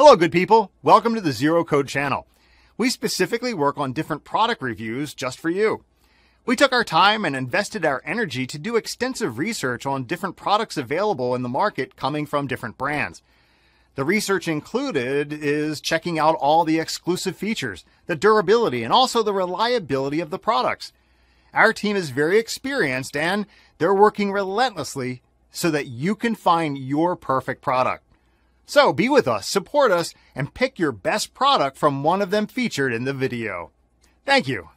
Hello, good people. Welcome to the Zero Code channel. We specifically work on different product reviews just for you. We took our time and invested our energy to do extensive research on different products available in the market coming from different brands. The research included is checking out all the exclusive features, the durability, and also the reliability of the products. Our team is very experienced and they're working relentlessly so that you can find your perfect product. So be with us, support us, and pick your best product from one of them featured in the video. Thank you.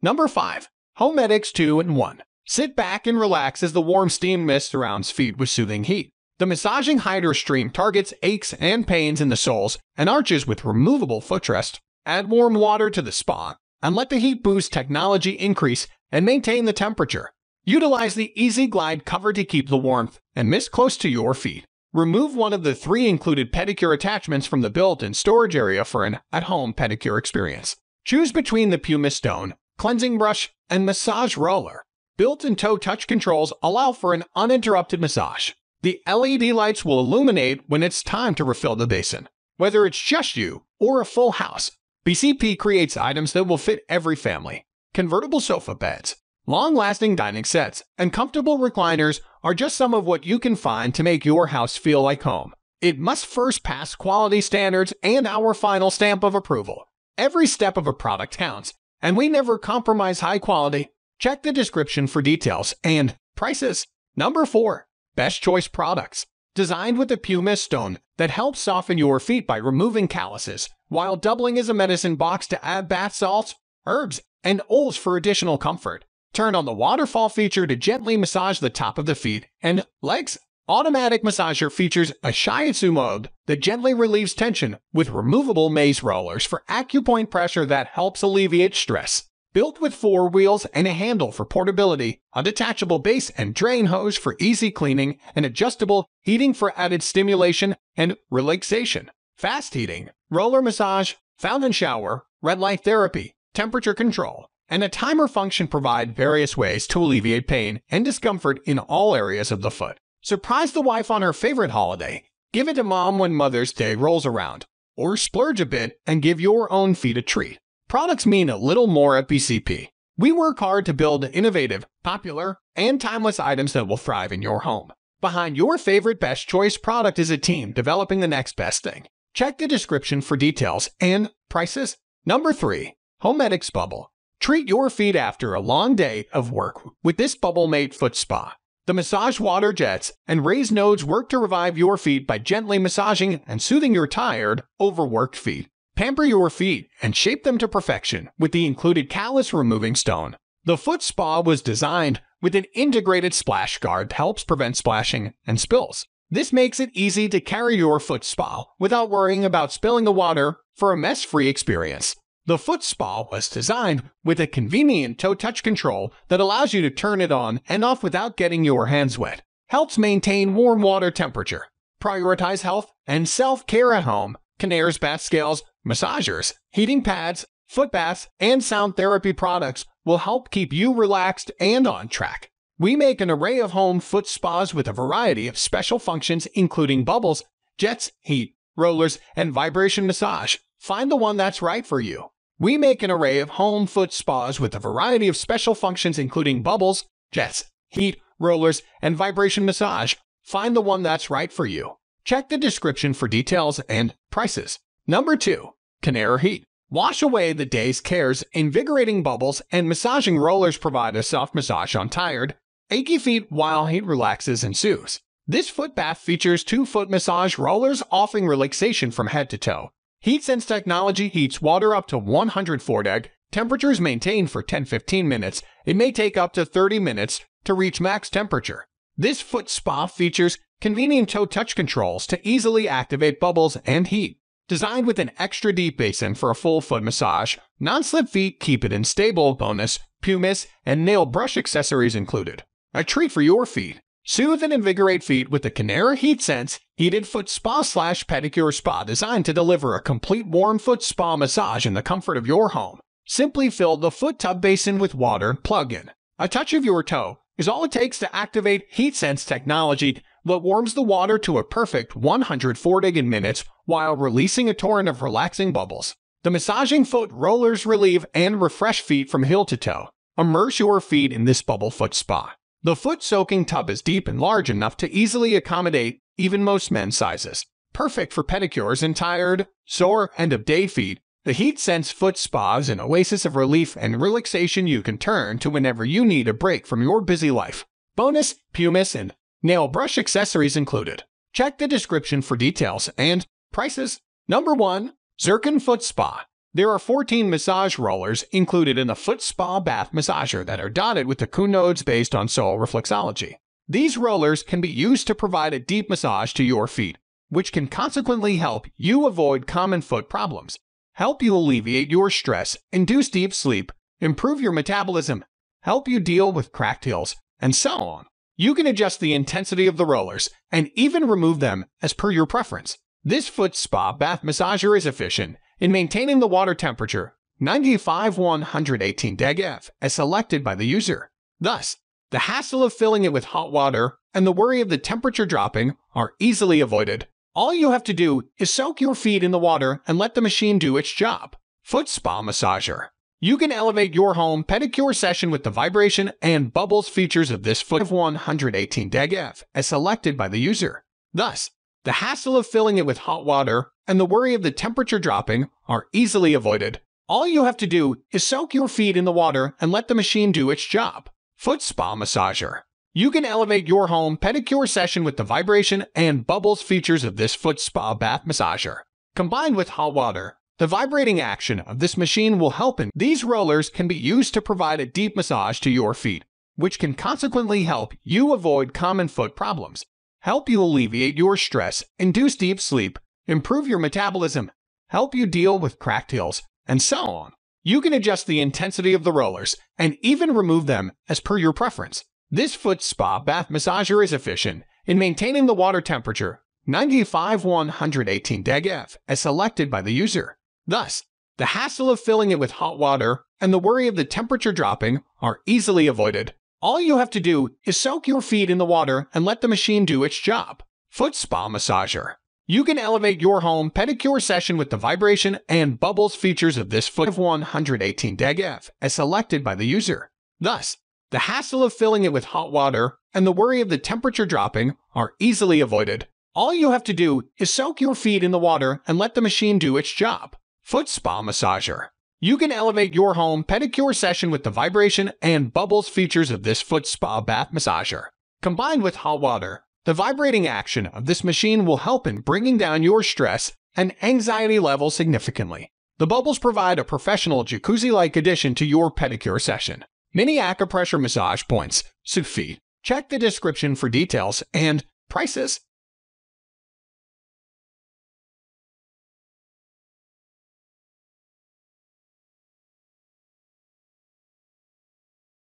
Number 5. Homedics 2 in 1. Sit back and relax as the warm steam mist surrounds feet with soothing heat. The massaging Hydro Stream targets aches and pains in the soles and arches with removable footrest. Add warm water to the spa and let the heat boost technology increase and maintain the temperature. Utilize the Easy Glide cover to keep the warmth and mist close to your feet. Remove one of the three included pedicure attachments from the built-in storage area for an at-home pedicure experience. Choose between the Pumice Stone, cleansing brush, and massage roller. Built-in toe touch controls allow for an uninterrupted massage. The LED lights will illuminate when it's time to refill the basin. Whether it's just you or a full house, BCP creates items that will fit every family. Convertible sofa beds, long-lasting dining sets, and comfortable recliners are just some of what you can find to make your house feel like home. It must first pass quality standards and our final stamp of approval. Every step of a product counts, and we never compromise high quality. Check the description for details and prices. Number 4. Best Choice Products. Designed with a pumice stone that helps soften your feet by removing calluses, while doubling as a medicine box to add bath salts, herbs, and oils for additional comfort. Turn on the waterfall feature to gently massage the top of the feet and legs. Automatic massager features a shiatsu mode that gently relieves tension with removable maize rollers for acupoint pressure that helps alleviate stress. Built with four wheels and a handle for portability, a detachable base and drain hose for easy cleaning, and adjustable heating for added stimulation and relaxation. Fast heating, roller massage, fountain shower, red light therapy, temperature control, and a timer function provide various ways to alleviate pain and discomfort in all areas of the foot. Surprise the wife on her favorite holiday. Give it to mom when Mother's Day rolls around. Or splurge a bit and give your own feet a treat. Products mean a little more at BCP. We work hard to build innovative, popular, and timeless items that will thrive in your home. Behind your favorite best choice product is a team developing the next best thing. Check the description for details and prices. Number 3. Homedics Bubble. Treat your feet after a long day of work with this Bubble-Mate Foot Spa. The massage water jets and raised nodes work to revive your feet by gently massaging and soothing your tired, overworked feet. Pamper your feet and shape them to perfection with the included callus removing stone. The foot spa was designed with an integrated splash guard that helps prevent splashing and spills. This makes it easy to carry your foot spa without worrying about spilling the water for a mess-free experience. The foot spa was designed with a convenient toe touch control that allows you to turn it on and off without getting your hands wet. Helps maintain warm water temperature. Prioritize health and self-care at home. Conair's bath scales, massagers, heating pads, foot baths, and sound therapy products will help keep you relaxed and on track. We make an array of home foot spas with a variety of special functions including bubbles, jets, heat, rollers, and vibration massage. Find the one that's right for you. We make an array of home foot spas with a variety of special functions including bubbles, jets, heat, rollers, and vibration massage. Find the one that's right for you. Check the description for details and prices. Number 2. Conair Heat. Wash away the day's cares. Invigorating bubbles and massaging rollers provide a soft massage on tired, achy feet while heat relaxes and soothes. This foot bath features two foot massage rollers offering relaxation from head to toe. HeatSense technology heats water up to 104 deg. Temperature is maintained for 10-15 minutes. It may take up to 30 minutes to reach max temperature. This foot spa features convenient toe touch controls to easily activate bubbles and heat. Designed with an extra deep basin for a full foot massage, non-slip feet keep it in stable bonus, pumice, and nail brush accessories included. A treat for your feet. Soothe and invigorate feet with the Conair HeatSense heated foot spa slash pedicure spa designed to deliver a complete warm foot spa massage in the comfort of your home. Simply fill the foot tub basin with water, plug in a touch of your toe, is all it takes to activate HeatSense technology that warms the water to a perfect 140 minutes while releasing a torrent of relaxing bubbles. The massaging foot rollers relieve and refresh feet from heel to toe. Immerse your feet in this bubble foot spa. The foot soaking tub is deep and large enough to easily accommodate even most men's sizes. Perfect for pedicures and tired, sore, end of day feet. The Heat Sense Foot Spa is an oasis of relief and relaxation you can turn to whenever you need a break from your busy life. Bonus, pumice, and nail brush accessories included. Check the description for details and prices. Number 1. Zircon Foot Spa. There are 14 massage rollers included in the Foot Spa Bath Massager that are dotted with the Ku nodes based on soil reflexology. These rollers can be used to provide a deep massage to your feet, which can consequently help you avoid common foot problems, help you alleviate your stress, induce deep sleep, improve your metabolism, help you deal with cracked heels, and so on. You can adjust the intensity of the rollers and even remove them as per your preference. This foot spa bath massager is efficient in maintaining the water temperature 95 118 deg F as selected by the user. Thus, the hassle of filling it with hot water and the worry of the temperature dropping are easily avoided. All you have to do is soak your feet in the water and let the machine do its job. Foot Spa Massager. You can elevate your home pedicure session with the vibration and bubbles features of this foot of 118 deg F as selected by the user. Thus, the hassle of filling it with hot water and the worry of the temperature dropping are easily avoided. All you have to do is soak your feet in the water and let the machine do its job. Foot Spa Massager. You can elevate your home pedicure session with the vibration and bubbles features of this foot spa bath massager. Combined with hot water, the vibrating action of this machine will help in these rollers can be used to provide a deep massage to your feet, which can consequently help you avoid common foot problems, help you alleviate your stress, induce deep sleep, improve your metabolism, help you deal with cracked heels, and so on. You can adjust the intensity of the rollers and even remove them as per your preference. This foot spa bath massager is efficient in maintaining the water temperature 95 118 deg F as selected by the user. Thus, the hassle of filling it with hot water and the worry of the temperature dropping are easily avoided. All you have to do is soak your feet in the water and let the machine do its job. Foot Spa Massager. You can elevate your home pedicure session with the vibration and bubbles features of this foot of 118 deg F as selected by the user. Thus, the hassle of filling it with hot water and the worry of the temperature dropping are easily avoided. All you have to do is soak your feet in the water and let the machine do its job. Foot Spa Massager. You can elevate your home pedicure session with the vibration and bubbles features of this foot spa bath massager. Combined with hot water, the vibrating action of this machine will help in bringing down your stress and anxiety levels significantly. The bubbles provide a professional jacuzzi-like addition to your pedicure session. Mini acupressure massage points, Sufi. Check the description for details and prices.